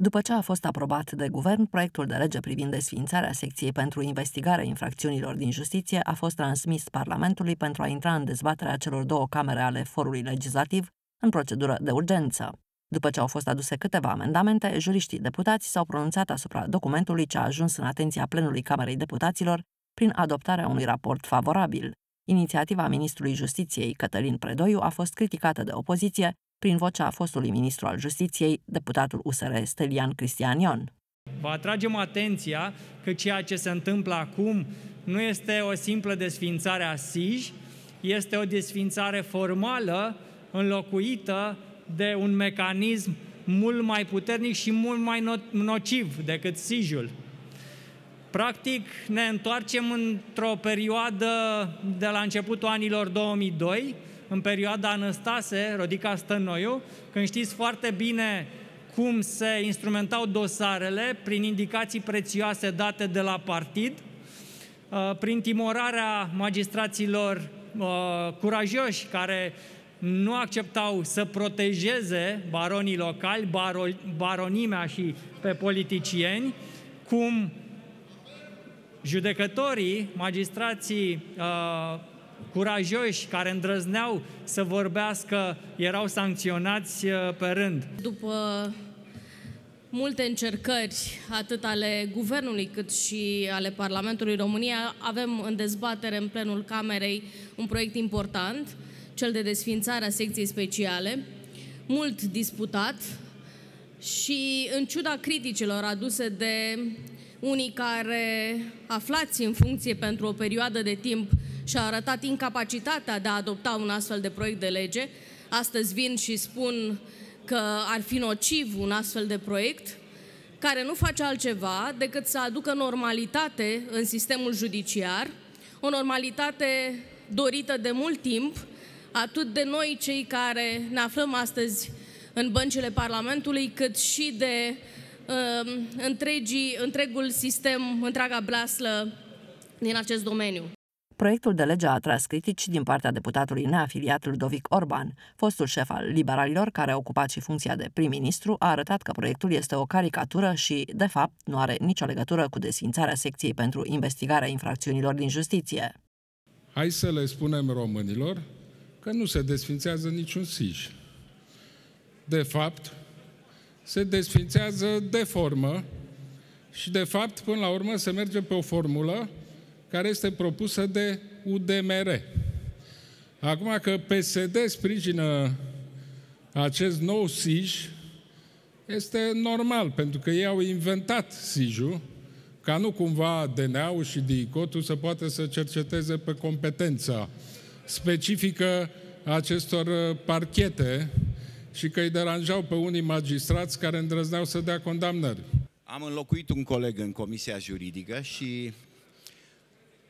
După ce a fost aprobat de guvern, proiectul de lege privind desfințarea secției pentru investigarea infracțiunilor din justiție a fost transmis Parlamentului pentru a intra în dezbaterea celor două camere ale forului legislativ în procedură de urgență. După ce au fost aduse câteva amendamente, juriștii deputați s-au pronunțat asupra documentului ce a ajuns în atenția plenului Camerei Deputaților prin adoptarea unui raport favorabil. Inițiativa ministrului Justiției Cătălin Predoiu a fost criticată de opoziție prin vocea fostului ministru al Justiției, deputatul USR Stelian Cristian Ion. Vă atragem atenția că ceea ce se întâmplă acum nu este o simplă desfințare a SIJ, este o desfințare formală înlocuită de un mecanism mult mai puternic și mult mai nociv decât SIJ-ul. Practic, ne întoarcem într-o perioadă de la începutul anilor 2002, în perioada Anăstase, Rodica Stănoiu, când știți foarte bine cum se instrumentau dosarele prin indicații prețioase date de la partid, uh, prin timorarea magistraților uh, curajoși care nu acceptau să protejeze baronii locali, baronimea și pe politicieni, cum judecătorii, magistrații uh, curajoși care îndrăzneau să vorbească erau sancționați uh, pe rând. După multe încercări, atât ale Guvernului cât și ale Parlamentului România, avem în dezbatere în plenul Camerei un proiect important, cel de desfințare a secției speciale, mult disputat și în ciuda criticilor aduse de unii care aflați în funcție pentru o perioadă de timp și-a arătat incapacitatea de a adopta un astfel de proiect de lege. Astăzi vin și spun că ar fi nociv un astfel de proiect care nu face altceva decât să aducă normalitate în sistemul judiciar, o normalitate dorită de mult timp, atât de noi cei care ne aflăm astăzi în băncile Parlamentului, cât și de uh, întregii, întregul sistem, întreaga blaslă din acest domeniu. Proiectul de lege a atras critici din partea deputatului neafiliat Ludovic Orban. Fostul șef al liberalilor, care a ocupat și funcția de prim-ministru, a arătat că proiectul este o caricatură și, de fapt, nu are nicio legătură cu desfințarea secției pentru investigarea infracțiunilor din justiție. Hai să le spunem românilor că nu se desfințează niciun SIJ. De fapt, se desfințează de formă și, de fapt, până la urmă, se merge pe o formulă care este propusă de UDMR. Acum că PSD sprijină acest nou SIJ, este normal, pentru că ei au inventat SIJ-ul, ca nu cumva DNA-ul și DICOT-ul să poată să cerceteze pe competența specifică acestor uh, parchete și că îi deranjau pe unii magistrați care îndrăzneau să dea condamnări. Am înlocuit un coleg în Comisia Juridică și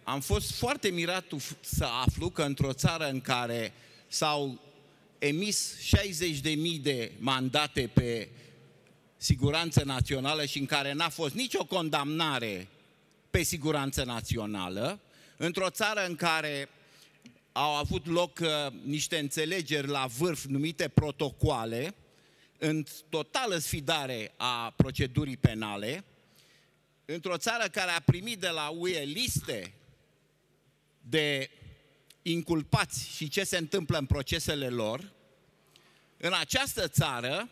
am fost foarte mirat să aflu că într-o țară în care s-au emis 60.000 de mandate pe siguranță națională și în care n-a fost nicio condamnare pe siguranță națională, într-o țară în care au avut loc uh, niște înțelegeri la vârf numite protocoale, în totală sfidare a procedurii penale, într-o țară care a primit de la UE liste de inculpați și ce se întâmplă în procesele lor, în această țară,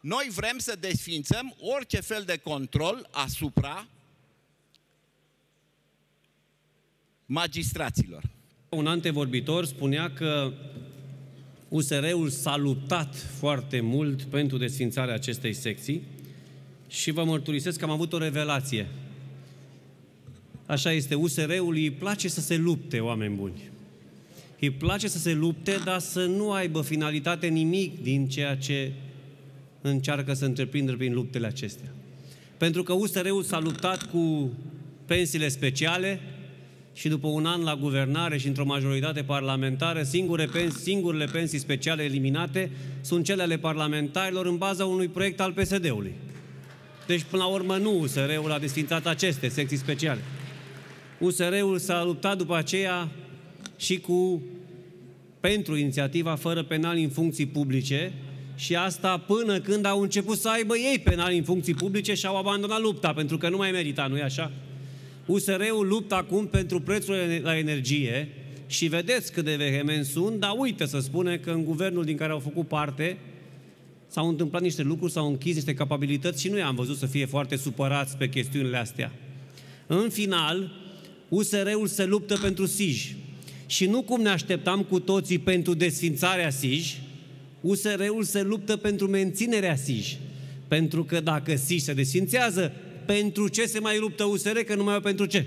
noi vrem să desfințăm orice fel de control asupra magistraților. Un antevorbitor spunea că USR-ul s-a luptat foarte mult pentru desfințarea acestei secții și vă mărturisesc că am avut o revelație Așa este, USR-ul îi place să se lupte, oameni buni. Îi place să se lupte, dar să nu aibă finalitate nimic din ceea ce încearcă să întreprindă prin luptele acestea. Pentru că USR-ul s-a luptat cu pensiile speciale și după un an la guvernare și într-o majoritate parlamentară, singure pensii, singurele pensii speciale eliminate sunt cele ale parlamentarilor în baza unui proiect al PSD-ului. Deci, până la urmă, nu USR-ul a desfințat aceste secții speciale. USR-ul s-a luptat după aceea și cu pentru inițiativa fără penal în funcții publice, Și asta până când au început să aibă ei penali în funcții publice și au abandonat lupta, pentru că nu mai merita, nu-i așa? USR-ul luptă acum pentru prețurile la energie și vedeți cât de vehement sunt, dar uite să spune că în guvernul din care au făcut parte s-au întâmplat niște lucruri, s-au închis niște capabilități și nu i-am văzut să fie foarte supărați pe chestiunile astea. În final, USR-ul se luptă pentru SIJ. Și nu cum ne așteptam cu toții pentru desfințarea SIJ, USR-ul se luptă pentru menținerea SIJ. Pentru că dacă SIJ se desfințează, pentru ce se mai luptă USR, că nu mai pentru ce?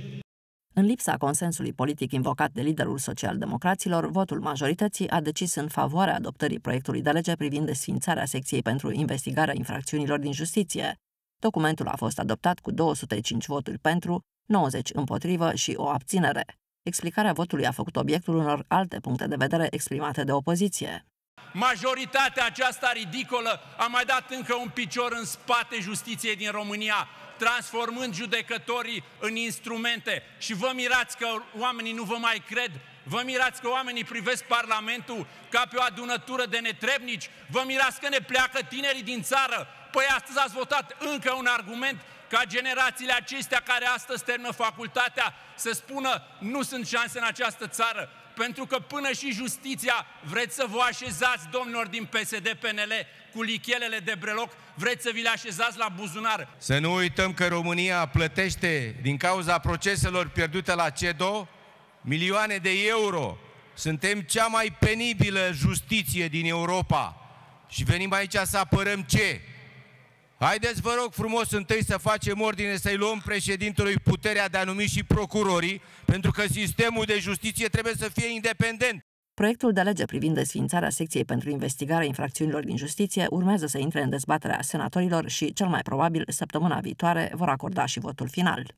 În lipsa consensului politic invocat de liderul social-democraților, votul majorității a decis în favoarea adoptării proiectului de lege privind desfințarea secției pentru investigarea infracțiunilor din justiție. Documentul a fost adoptat cu 205 voturi pentru, 90 împotrivă și o abținere. Explicarea votului a făcut obiectul unor alte puncte de vedere exprimate de opoziție. Majoritatea aceasta ridicolă a mai dat încă un picior în spate justiției din România, transformând judecătorii în instrumente. Și vă mirați că oamenii nu vă mai cred, vă mirați că oamenii privesc Parlamentul ca pe o adunătură de netrebnici, vă mirați că ne pleacă tinerii din țară. Păi astăzi ați votat încă un argument ca generațiile acestea care astăzi termină facultatea să spună nu sunt șanse în această țară, pentru că până și justiția vreți să vă așezați, domnilor din PSD-PNL, cu lichelele de breloc, vreți să vi le așezați la buzunar. Să nu uităm că România plătește din cauza proceselor pierdute la CEDO milioane de euro. Suntem cea mai penibilă justiție din Europa. Și venim aici să apărăm ce? Haideți, vă rog frumos, întâi să facem ordine, să-i luăm președintelui puterea de a numi și procurorii, pentru că sistemul de justiție trebuie să fie independent. Proiectul de lege privind desfințarea secției pentru investigarea infracțiunilor din justiție urmează să intre în dezbaterea senatorilor și, cel mai probabil, săptămâna viitoare vor acorda și votul final.